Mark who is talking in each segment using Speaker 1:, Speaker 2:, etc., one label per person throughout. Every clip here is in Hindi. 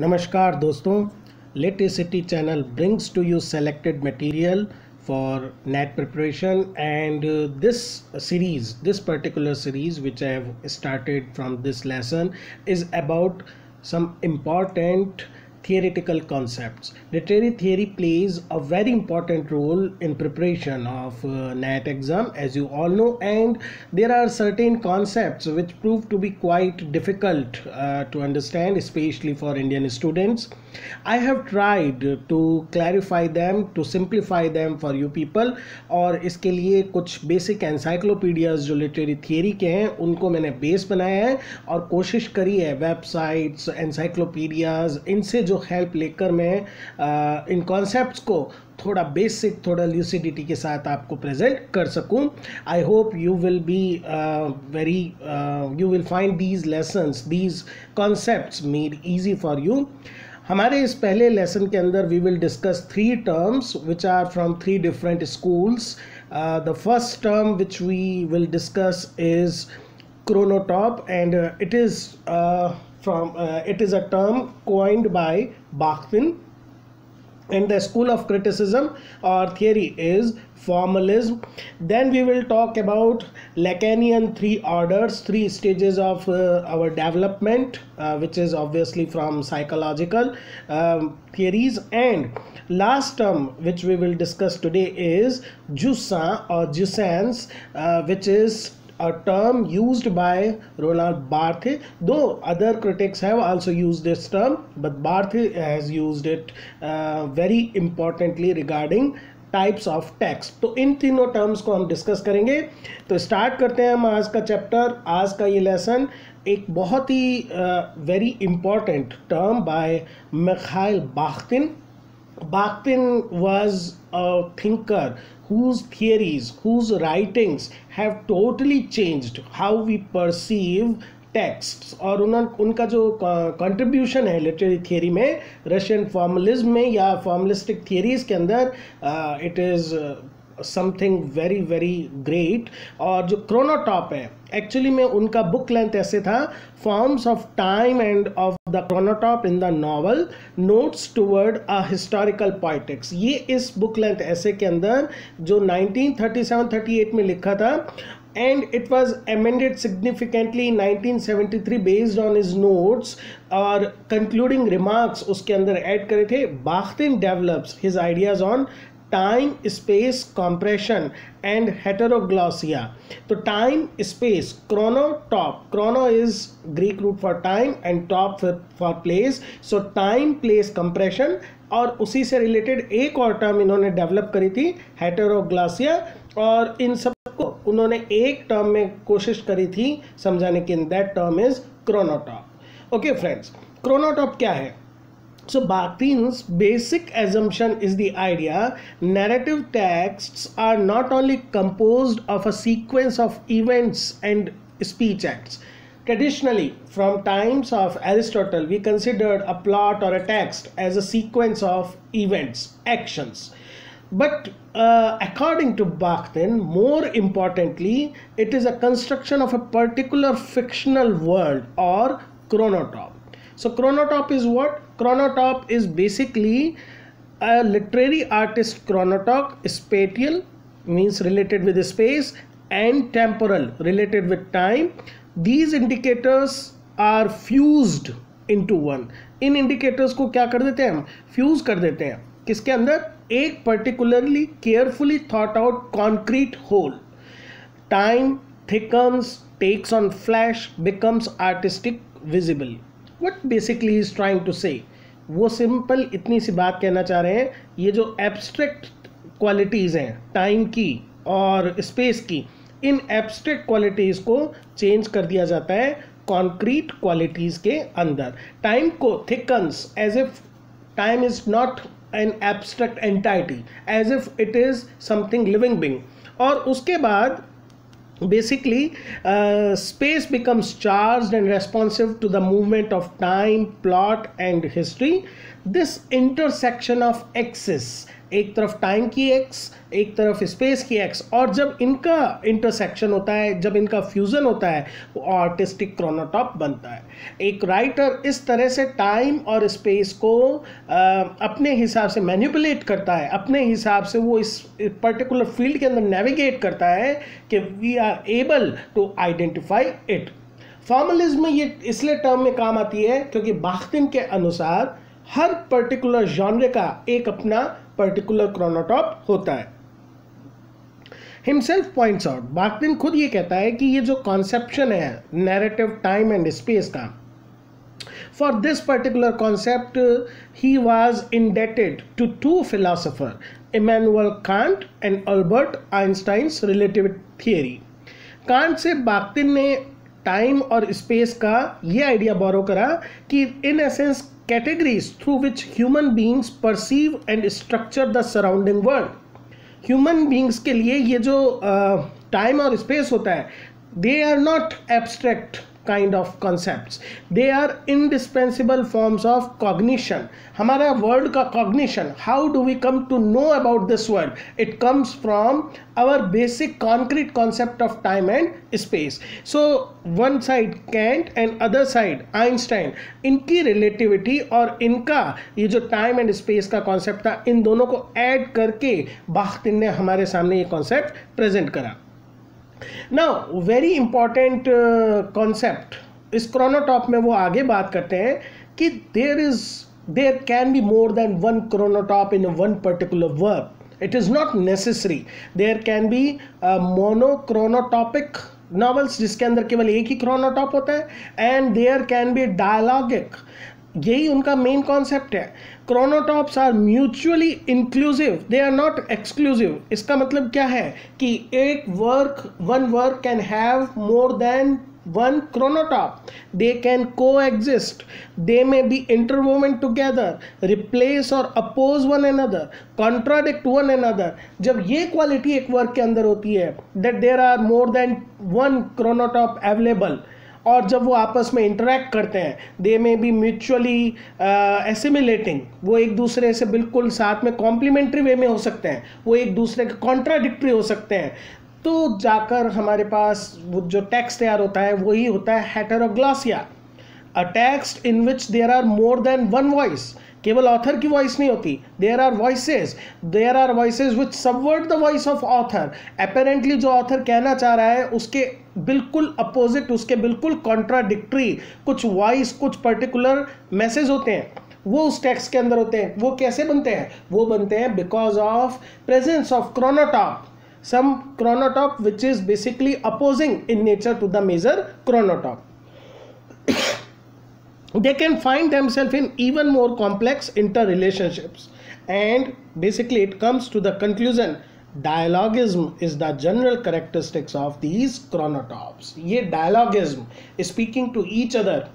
Speaker 1: नमस्कार दोस्तों लेटेसिटी channel brings to you selected material for NET preparation and this series this particular series which I have started from this lesson is about some important theoretical concepts. Literary theory plays a very important role in preparation of uh, NAT exam as you all know and there are certain concepts which prove to be quite difficult uh, to understand especially for Indian students. I have tried to clarify them, to simplify them for you people, और इसके लिए कुछ बेसिक एनसाइक्लोपीडियाज जो लिटरेरी थियरी के हैं, उनको मैंने बेस बनाया है और कोशिश करी है वेबसाइट्स एनसाइक्लोपीडियाज इनसे जो हेल्प लेकर मैं इन कॉन्सेप्ट्स को थोड़ा बेसिक थोड़ा ल्यूसिडिटी के साथ आपको प्रेजेंट कर सकूँ। I hope you will be very you will find these lessons these concepts made easy for you हमारे इस पहले लेसन के अंदर we will discuss three terms which are from three different schools the first term which we will discuss is chronotope and it is is it is a term is a term and the school of criticism or theory is formalism. Then we will talk about lacanian three orders three stages of uh, our development uh, which is obviously from psychological um, theories. And last term which we will discuss today is Jussin or Jussans uh, which is a term used by Roland Barthes, though other critics have also used this term, but Barthes has used it uh, very importantly regarding types of text तो इन तीनों टर्म्स को हम डिस्कस करेंगे तो स्टार्ट करते हैं हम आज का चैप्टर आज का ये लेसन एक बहुत ही very important term by Mikhail Bakhtin Bakhtin was a thinker whose theories, whose writings have totally changed how we perceive text और उन्होंने उनका जो कंट्रीब्यूशन है लिटरेरी थियोरी में रशियन फॉर्मलिज्म में या फॉर्मलिस्टिक थियरीज के अंदर it is something very very great और जो क्रोनोटॉप है एक्चुअली में उनका बुक लेंथ ऐसे था forms of time and of the chronotope in the novel notes toward a historical poetics ये इस बुक लेंथ ऐसे के अंदर, जो 1937-38 में लिखा था, and it was amended significantly in 1973 based on his notes, और concluding remarks उसके अंदर ऐड करे थे Bakhtin develops his ideas on time, space, compression and heteroglossia. तो time, space, chronotope. Chrono is Greek root for time and top for place. So time, place compression और उसी से रिलेटेड एक और टर्म इन्होंने डेवलप करी थी, हेटेरोग्लासिया। और इन सबको उन्होंने एक टर्म में कोशिश करी थी समझाने की that term is chronotope okay friends chronotope क्या है? So Bakhtin's basic assumption is the idea narrative texts are not only composed of a sequence of events and speech acts. Traditionally, from times of Aristotle, we considered a plot or a text as a sequence of events, actions. But uh, according to Bakhtin, more importantly, it is a construction of a particular fictional world or chronotop. So chronotop is what? Chronotop is basically a literary artist chronotop, spatial means related with space and temporal related with time. These indicators are fused into one. इन इंडिकेटर्स को क्या कर देते हैं हम फ्यूज कर देते हैं किसके अंदर एक particularly carefully thought out concrete whole time thickens takes on flesh becomes artistic visible what basically is trying to say वो सिंपल इतनी सी बात कहना चाह रहे हैं, ये जो एब्स्ट्रैक्ट क्वालिटीज़ हैं टाइम की और स्पेस की, इन एब्स्ट्रैक्ट क्वालिटीज़ को चेंज कर दिया जाता है कॉन्क्रीट क्वालिटीज़ के अंदर। टाइम को thickens as if time is not an abstract entity as if it is something living being और उसके बाद basically uh, space becomes charged and responsive to the movement of time plot and history. This intersection of axis एक तरफ़ टाइम की एक्स एक तरफ़ स्पेस की एक्स और जब इनका इंटरसेक्शन होता है जब इनका फ्यूज़न होता है वो आर्टिस्टिक क्रोनोटॉप बनता है। एक राइटर इस तरह से टाइम और स्पेस को आ, अपने हिसाब से मैनिपुलेट करता है। अपने हिसाब से वो इस पर्टिकुलर फ़ील्ड के अंदर नेविगेट करता है कि we are able to identify it formalism ये इसलिए टर्म में काम आती है क्योंकि बाख्तिन के अनुसार हर पर्टिकुलर जॉनरे का एक अपना पर्टिकुलर क्रोनोटॉप होता है। हिमसेल्फ पॉइंट्स आउट बाख्तिन खुद ये कहता है कि ये जो कॉन्सेप्शन है नैरेटिव टाइम एंड स्पेस का for this particular concept he was indebted to to philosopher Immanuel Kant and Albert Einstein's relative theory Kant से बाख्तिन ने टाइम और स्पेस का ये आइडिया बोरो करा कि in essence categories through which human beings perceive and structure the surrounding world human beings के लिए ये जो टाइम uh, और स्पेस होता है they are not abstract kind of concepts they are indispensable forms of cognition हमारा वर्ल्ड का cognition how do we come to know about this world it comes from our basic concrete concept of time and space so one side Kant and other side Einstein इनकी relativity और इनका ये जो time and space का concept था इन दोनों को add करके बाख्तिन ने हमारे सामने ये concept present करा नाउ वेरी इंपॉर्टेंट कॉन्सेप्ट इस क्रोनोटॉप में वो आगे बात करते हैं कि there is there can be more than one chronotope in one particular work it is not necessary there can be monochronotopic novels जिसके अंदर केवल एक ही क्रोनोटॉप होता है and there can be dialogic यही उनका मेन कॉन्सेप्ट है। Chronotopes are mutually inclusive they are not exclusive इसका मतलब क्या है कि एक work one work can have more than one chronotope they can coexist they may be interwoven together replace और oppose one another contradict one another जब ये क्वालिटी एक वर्क के अंदर होती है that there are more than one chronotope available और जब वो आपस में इंटरेक्ट करते हैं they may be mutually assimilating वो एक दूसरे से बिल्कुल साथ में कॉम्प्लीमेंट्री वे में हो सकते हैं। वो एक दूसरे के कॉन्ट्राडिक्ट्री हो सकते हैं। तो जाकर हमारे पास वो जो टेक्स्ट तैयार होता है, वही होता है heteroglossia a text in which there are more than one voice केवल ऑथर की वॉइस नहीं होती। There are voices there are voices which subvert the voice of author apparently जो ऑथर कहना चाह रहा है, उसके बिल्कुल अपोजिट उसके बिल्कुल कॉन्ट्राडिक्ट्री कुछ वॉइस कुछ पर्टिकुलर मैसेज होते हैं। वो उस टेक्स्ट के अंदर होते हैं। वो कैसे बनते हैं? वो बनते हैं because of presence of chronotope some chronotope which is basically opposing in nature to the major chronotope they can find themselves in even more complex interrelationships and basically it comes to the conclusion dialogism is the general characteristics of these chronotopes ये dialogism speaking to each other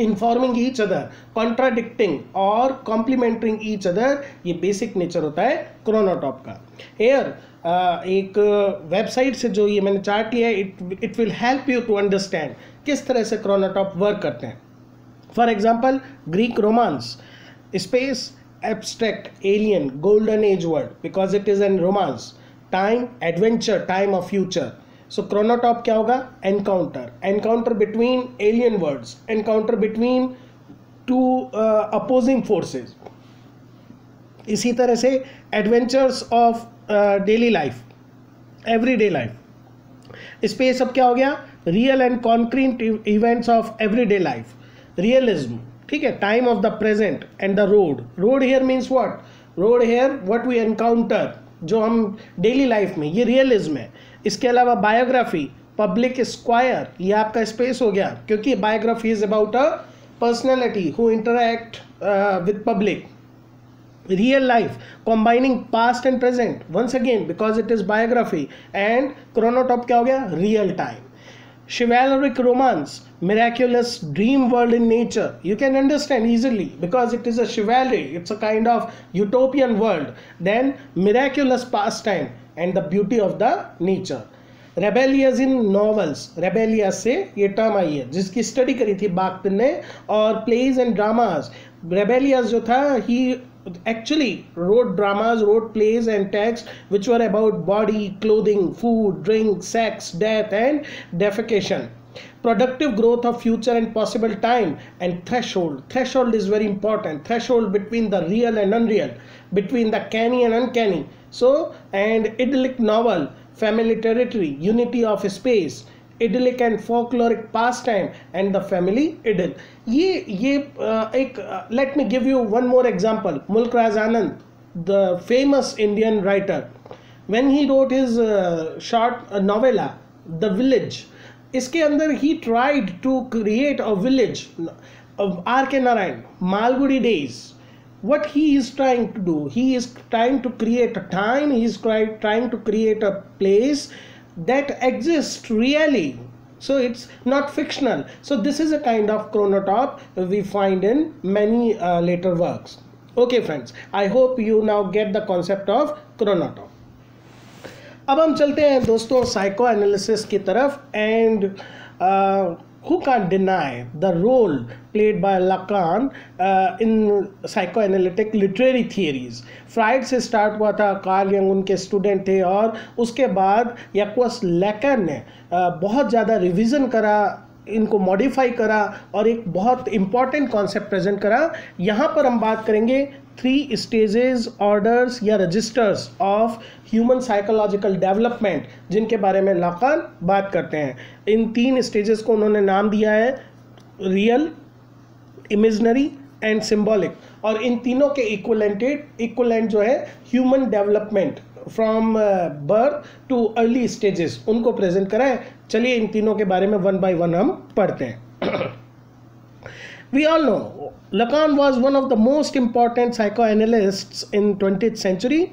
Speaker 1: informing each other contradicting और कॉम्प्लीमेंटरिंग ईच अदर ये बेसिक नेचर होता है क्रोनोटॉप का। एयर एक वेबसाइट से जो ये मैंने चार्ट किया है it it will help you to understand किस तरह से क्रोनाटॉप वर्क करते हैं। For example Greek romance space abstract alien golden age world because it is an romance time adventure time of future so chronotope क्या होगा encounter encounter between alien worlds encounter between two opposing forces इसी तरह से adventures of daily life everyday life space अब क्या हो गया? Real and concrete events of everyday life realism ठीक है time of the present and the road road here means what road here what we encounter जो हम डेली लाइफ में, ये रियलिज्म है। इसके अलावा बायोग्राफी पब्लिक स्क्वायर ये आपका स्पेस हो गया, क्योंकि biography is about a personality who interact with public real life, combining past and present, once again, because it is biography and chronotop क्या हो गया? Real time. Chivalric romance miraculous dream world in nature you can understand easily because it is a chivalry it's a kind of utopian world then miraculous pastime and the beauty of the nature rebellious in novels rebellious से ये टर्म आई है जिसकी स्टडी करी थी बागतिन ने और प्लेज एंड ड्रामाज रेबेलियस जो था ही actually wrote dramas, wrote plays and texts which were about body, clothing, food, drink, sex, death, and defecation. Productive growth of future and possible time and threshold. Threshold is very important. Threshold between the real and unreal, between the canny and uncanny. So, and idyllic novel, family territory, unity of space, idyllic and folkloric pastime and the family idyll ये ये एक let me give you one more example mulk raz anand the famous indian writer when he wrote his uh, short uh, novella the village इसके अंदर he tried to create a village of R K Narayan Malgudi days what he is trying to do he is trying to create a time he is trying to create a place that exists really so it's not fictional so this is a kind of chronotop we find in many uh, later works okay friends i hope you now get the concept of chronotop अब हम चलते हैं दोस्तों साइको एनालिसिस की तरफ and who can't deny the role played by Lacan uh, in psychoanalytic literary theories? Freud से स्टार्ट हुआ था कार्ल यंग उनके स्टूडेंट थे और उसके बाद यक्वस लैकन ने uh, बहुत ज़्यादा रिवीजन करा इनको मॉडिफाई करा और एक बहुत इंपॉर्टेंट कॉन्सेप्ट प्रेजेंट करा। यहाँ पर हम बात करेंगे थ्री स्टेजेस ऑर्डर्स या registers of human psychological development जिनके बारे में लाकान बात करते हैं। इन तीन स्टेजेस को उन्होंने नाम दिया है रियल इमेजनरी एंड सिम्बॉलिक और इन तीनों के इक्वलेंटेड इक्वलेंट जो है human development from birth to early stages उनको प्रेजेंट करा है। चलिए इन तीनों के बारे में वन बाय वन हम पढ़ते हैं। We all know Lacan was one of the most important psychoanalysts in 20th century.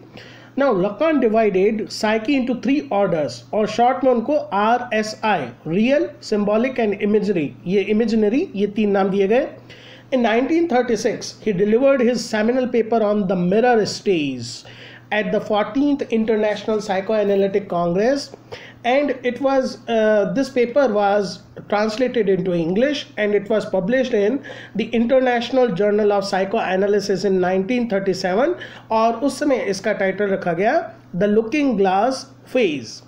Speaker 1: Now Lacan divided psyche into three orders और short में उनको I real symbolic and imagery ये इमेजनरी ये तीन नाम दिए गए In 1936, he delivered his seminal paper on the mirror stage at the 14th International Psychoanalytic Congress and it was uh, this paper was translated into english and it was published in the international journal of psychoanalysis in 1937 और उस समय इसका टाइटल रखा गया the looking glass phase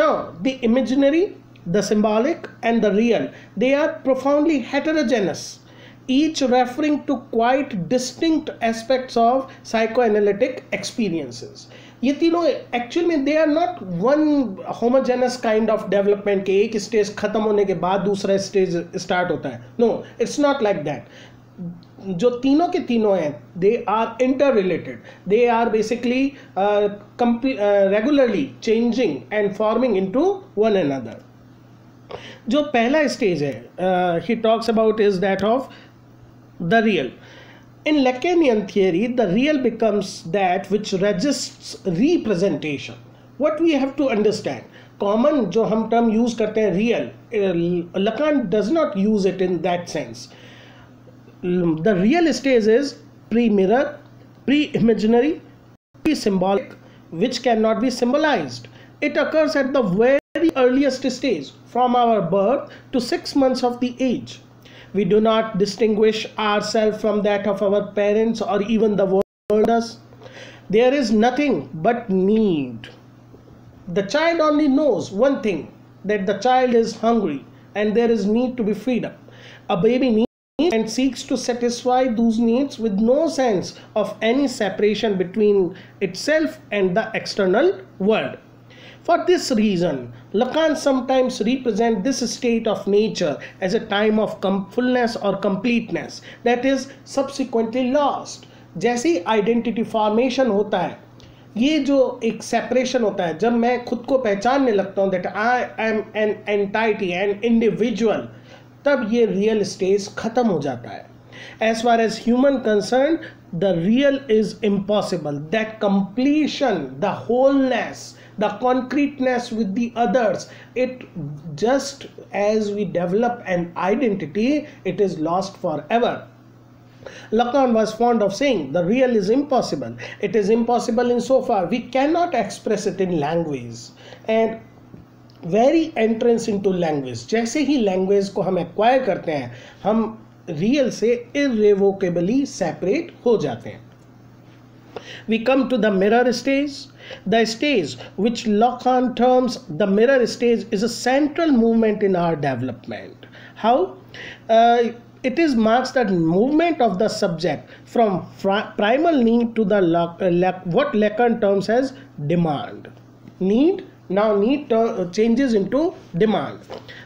Speaker 1: now the imaginary the symbolic and the real they are profoundly heterogeneous each referring to quite distinct aspects of psychoanalytic experiences. ये तीनों एक्चुअल में they are not one homogeneous kind of development के एक स्टेज खत्म होने के बाद दूसरा स्टेज स्टार्ट होता है। No it's not like that जो तीनों के तीनों हैं they are interrelated they are basically regularly changing and forming into one another जो पहला स्टेज है he talks about is that of the real In Lacanian theory, the real becomes that which registers representation. What we have to understand, common जो हम term use करते हैं real, Lacan does not use it in that sense. The real stage is pre-mirror, pre-imaginary, pre-symbolic, which cannot be symbolized. It occurs at the very earliest stage, from our birth to six months of the age we do not distinguish ourselves from that of our parents or even the world us. There is nothing but need. The child only knows one thing that the child is hungry and there is need to be freed up. A baby needs and seeks to satisfy those needs with no sense of any separation between itself and the external world. For this reason, Lacan sometimes represents this state of nature as a time of fullness or completeness that is subsequently lost. जैसे आइडेंटिटी फॉर्मेशन होता है ये जो एक सेपरेशन होता है जब मैं खुद को पहचानने लगता हूँ that I am an entity an individual तब ये रियल स्टेज खत्म हो जाता है as far as human concerned the real is impossible that completion the wholeness the concreteness with the others it just as we develop an identity it is lost forever Lacan was fond of saying the real is impossible. It is impossible in so far we cannot express it in language. And very entrance into language जैसे ही language को हम acquire करते हैं हम रियल से इरेवोकेबली सेपरेट हो जाते हैं। We come to the mirror stage the stage which Lacan terms the mirror stage is a central movement in our development how it is marks the movement of the subject from primal need to the what Lacan terms as demand need now need uh, changes into demand.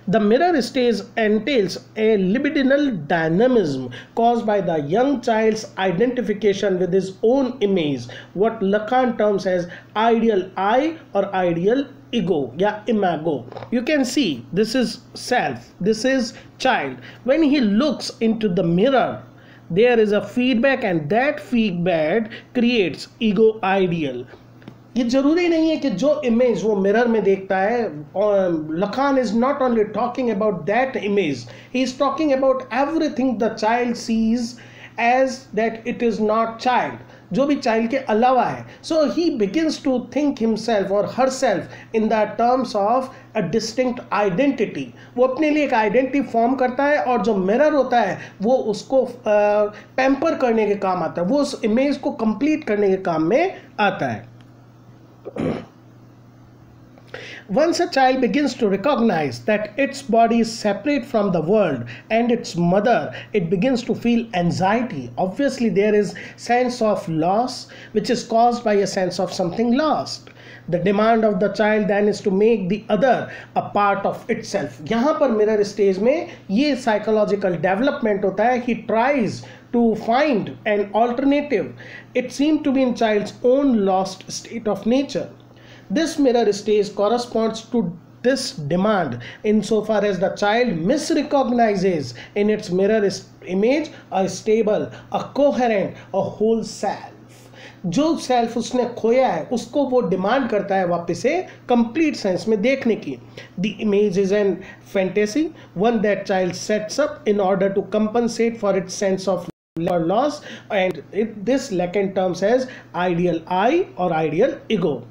Speaker 1: The mirror stage entails a libidinal dynamism caused by the young child's identification with his own image, what Lacan terms as ideal I or ideal ego yeah imago. You can see this is self this is child. When he looks into the mirror there is a feedback and that feedback creates ego ideal ये ज़रूरी नहीं है कि जो इमेज वो मिरर में देखता है Lacan is not only talking about that image he is talking about everything the child sees as that it is not child जो भी चाइल्ड के अलावा है। So he begins to think himself और herself in the terms of a distinct identity वो अपने लिए एक आइडेंटिटी फॉर्म करता है, और जो मिरर होता है, वो उसको पैम्पर करने के काम आता है। वो उस इमेज को कंप्लीट करने के काम में आता है। Once a child begins to recognize that its body is separate from the world and its mother, it begins to feel anxiety. Obviously, there is sense of loss which is caused by a sense of something lost. The demand of the child then is to make the other a part of itself. यहाँ पर mirror stage में ये psychological development होता है. He tries to find an alternative. It seemed to be in child's own lost state of nature. This mirror stage corresponds to this demand insofar as the child misrecognizes in its mirror image a stable, a coherent, a whole self. जो सेल्फ उसने खोया है उसको वो डिमांड करता है वापस से कंप्लीट सेंस में देखने की the image is an fantasy one that child sets up in order to compensate for it sense of or loss and it, this Lacan terms as ideal I or ideal ego.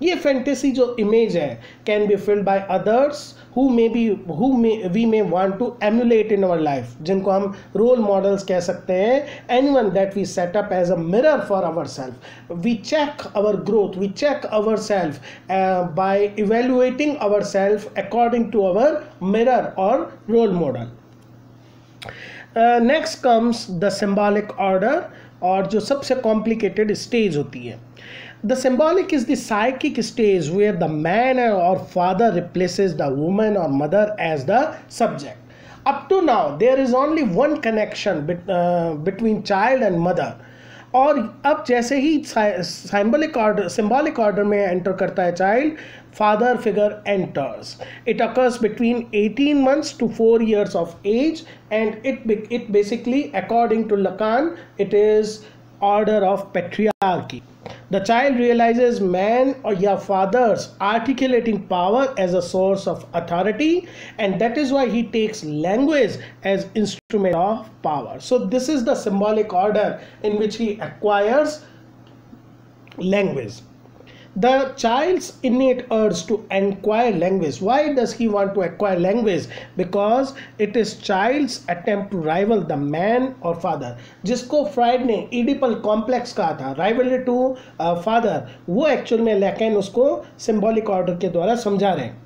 Speaker 1: ये fantasy जो image है can be filled by others who may be who may we may want to emulate in our life जिनको हम role models कह सकते हैं anyone that we set up as a mirror for ourselves we check our growth we check ourselves uh, by evaluating ourselves according to our mirror or role model next comes the symbolic order और जो सबसे कॉम्प्लिकेटेड स्टेज होती है। The symbolic is the psychic stage where the man और फादर रिप्लेसेज द वुमेन और mother as the subject up to now there is only one connection between child and mother और अब जैसे ही सिंबलिक ऑर्डर सिंबॉलिक ऑर्डर में एंटर करता है child father figure enters it occurs between 18 months to four years of age and it it basically according to Lacan it is order of patriarchy The child realizes man or your fathers articulating power as a source of authority and that is why he takes language as instrument of power. So this is the symbolic order in which he acquires language the child's innate urge to acquire language why does he want to acquire language because it is child's attempt to rival the man or father जिसको फ्राइड ने इडिपल कॉम्प्लेक्स कहा था राइवलरी टू फादर वो एक्चुअल में लेकिन उसको सिंबॉलिक ऑर्डर के द्वारा समझा रहे हैं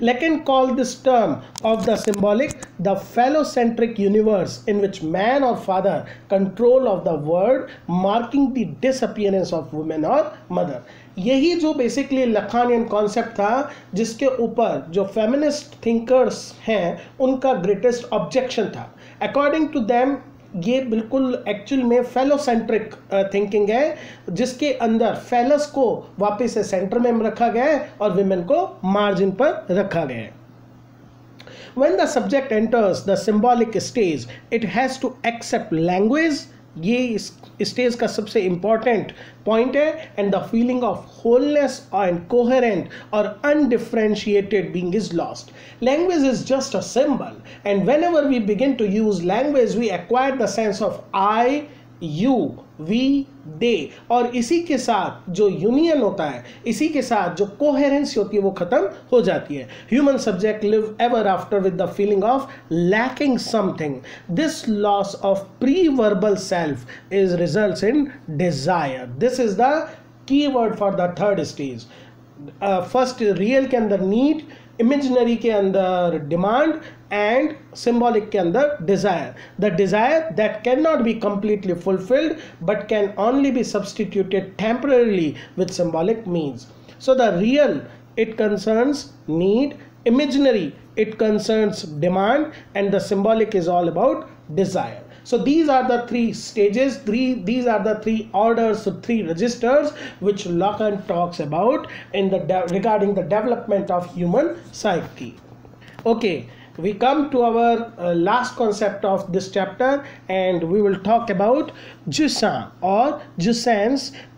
Speaker 1: Lacan called this term of the symbolic the phallocentric universe in which man or father control of the world marking the disappearance of woman or mother यही जो बेसिकली लखानियन कॉन्सेप्ट था, जिसके ऊपर जो फेमिनिस्ट थिंकर्स हैं, उनका ग्रेटेस्ट ऑब्जेक्शन था। अकॉर्डिंग टू देम ये बिल्कुल एक्चुअल में फेलोसेंट्रिक थिंकिंग है, जिसके अंदर फेलस को वापस से सेंटर में रखा गया है और विमेन को मार्जिन पर रखा गया है। When the subject enters the symbolic stage, it has to accept language ये इस, स्टेज का सबसे इंपॉर्टेंट पॉइंट है and the feeling of wholeness and coherent और undifferentiated being is lost language is just a symbol and whenever we begin to use language we acquire the sense of I you we they और इसी के साथ जो यूनियन होता है, इसी के साथ जो कोहेरेंस होती है, वो खत्म हो जाती है। Human subject live ever after with the feeling of lacking something this loss of preverbal self is result in desire this is the key word for the third stage first real के अंदर नीड इमेजनरी के अंदर demand एंड सिंबॉलिक के अंदर desire the desire that can not be completely fulfilled but can only be substituted temporarily with symbolic means so the real it concerns need imaginary it concerns demand and the symbolic is all about desire so these are the three stages three these are the three orders so three registers which lacan talks about in the regarding the development of human psyche okay We come to our uh, last concept of this chapter and we will talk about jouissance or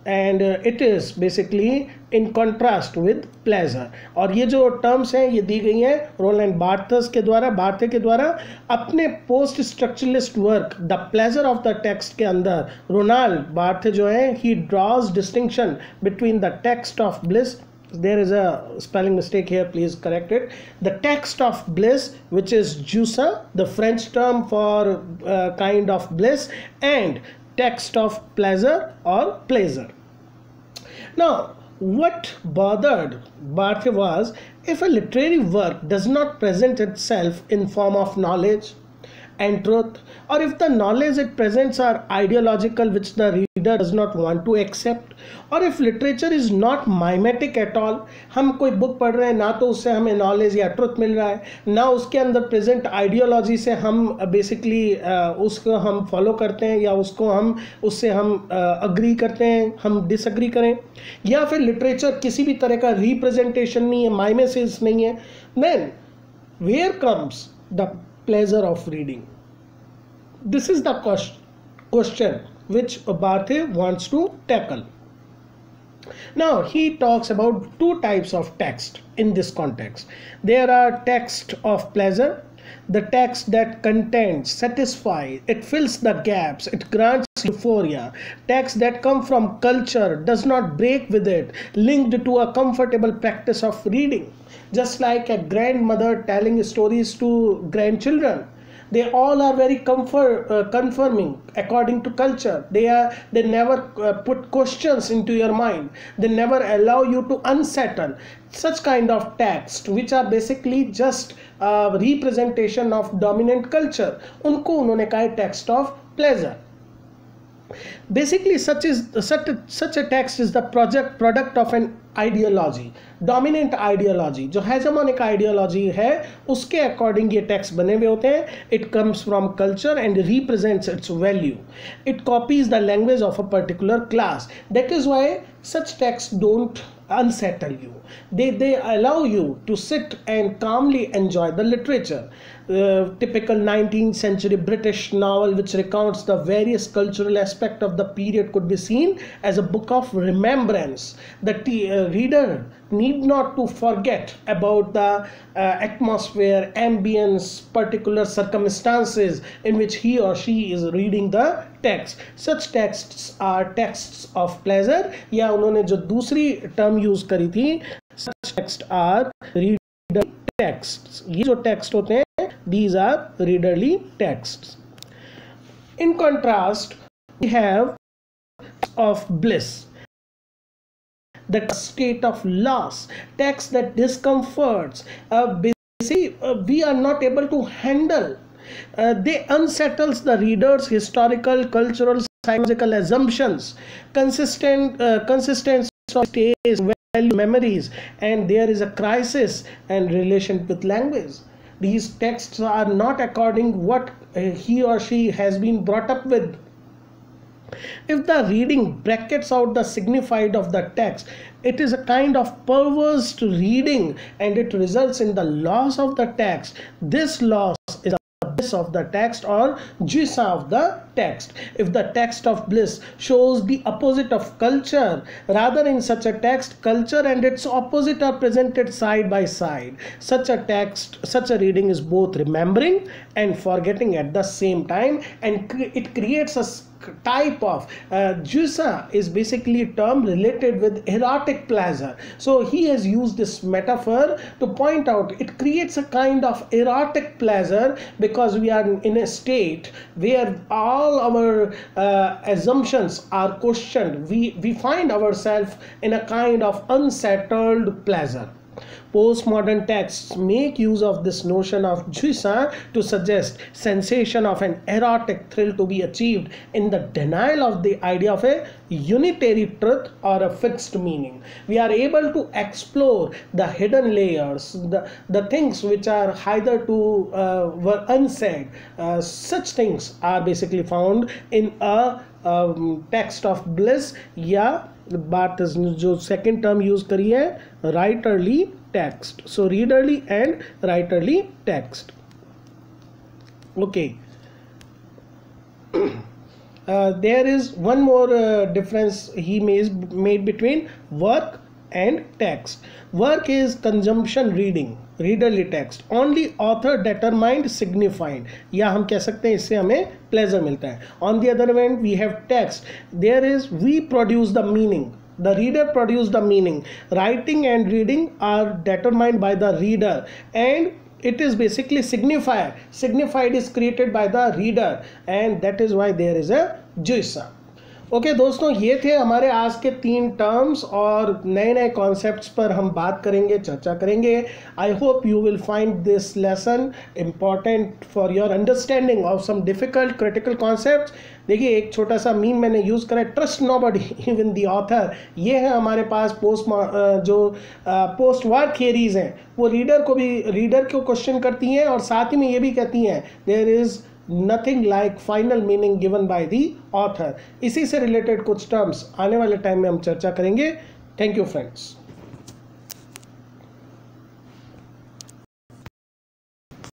Speaker 1: and uh, it is basically in contrast with pleasure और ये जो टर्म्स हैं ये दी गई हैं रोलैंड बार्थस के द्वारा बार्थे के द्वारा अपने post structuralist work the pleasure of the text के अंदर रोनाल्ड बार्थे जो है he draws distinction between the text of bliss there is a spelling mistake here please correct it. The text of bliss which is jouissance the french term for uh, kind of bliss and text of pleasure or pleasure. Now what bothered Barthes was if a literary work does not present itself in form of knowledge and truth. Or if the knowledge it presents are ideological, which the reader does not want to accept. Or if literature is not mimetic at all, हम कोई बुक पढ़ रहे हैं, ना तो उससे हमें नॉलेज या ट्रुथ मिल रहा है, ना उसके अंदर प्रेजेंट आइडियोलॉजी से हम बेसिकली उसको हम फॉलो करते हैं या उसको हम, उससे हम अग्री करते हैं, हम डिसअग्री करें. या फिर लिटरेचर किसी भी तरह का रिप्रेजेंटेशन नहीं है माइमेसिस नहीं है. Then where comes the pleasure of reading? This is the question which Barthe wants to tackle. Now he talks about two types of text in this context. There are text of pleasure, the text that contains, satisfies, it fills the gaps, it grants euphoria. Text that come from culture does not break with it, linked to a comfortable practice of reading. Just like a grandmother telling stories to grandchildren they all are very comfort uh, confirming according to culture. They are they never uh, put questions into your mind. They never allow you to unsettle. Such kind of text which are basically just a representation of dominant culture. unko unhone text of pleasure basically such is such a, such a text is the project product of an ideology dominant ideology जो हेजमोनिक आइडियोलॉजी है उसके अकॉर्डिंग ये टैक्स बने हुए होते हैं। It comes from culture and represents its value it copies the language of a particular class that is why such texts don't unsettle you they they allow you to sit and calmly enjoy the literature uh, typical 19th century British novel which recounts the various cultural aspect of the period could be seen as a book of remembrance. The uh, reader need not to forget about the uh, atmosphere, ambience, particular circumstances in which he or she is reading the text such texts are texts of pleasure या उन्होंने जो दूसरी टर्म यूज़ करी थी such texts are reader texts ये जो टेक्स्ट होते हैं these are readerly texts in contrast we have of bliss the state of loss text that discomforts basic we are not able to handle Uh, they unsettles the reader's historical, cultural, psychological assumptions, consistent, uh, consistent stays, value, memories, and there is a crisis and relation with language. These texts are not according what uh, he or she has been brought up with. If the reading brackets out the signified of the text it is a kind of perverse reading and it results in the loss of the text. This loss is the of the text or jouissance of the text. If the text of bliss shows the opposite of culture, rather in such a text, culture and its opposite are presented side by side. Such a text, such a reading is both remembering and forgetting at the same time, and it creates a type of uh, juica is basically a term related with erotic pleasure. So he has used this metaphor to point out it creates a kind of erotic pleasure because we are in a state where all our uh, assumptions are questioned. We we find ourselves in a kind of unsettled pleasure Postmodern texts make use of this notion of juica to suggest sensation of an erotic thrill to be achieved in the denial of the idea of a unitary truth or a fixed meaning. We are able to explore the hidden layers, the, the things which are hitherto uh, were unsaid. Uh, such things are basically found in a um, text of bliss या बात जो सेकेंड टर्म यूज़ करी है writerly early text so readerly and writerly early text okay there is one more difference he makes made between work and text work is consumption reading readerly text only author determined signified या हम कह सकते हैं इससे हमें प्लेजर मिलता है। On the other went we have text there is we produce the meaning the reader produce the meaning writing and reading are determined by the reader and it is basically signified signified is created by the reader and that is why there is a जुसा okay okay, दोस्तों ये थे हमारे आज के तीन टर्म्स और नए नए कॉन्सेप्ट्स पर हम बात करेंगे चर्चा करेंगे। I hope you will find this lesson important for your understanding of some difficult critical concept देखिए एक छोटा सा मीम मैंने यूज़ करा trust nobody even the author ये है हमारे पास पोस्ट जो पोस्ट वार थियरीज हैं। वो रीडर को भी रीडर को क्वेश्चन करती हैं और साथ ही में ये भी कहती हैं there is nothing like final meaning given by the author इसी से रिलेटेड कुछ टर्म्स आने वाले टाइम में हम चर्चा करेंगे. Thank you friends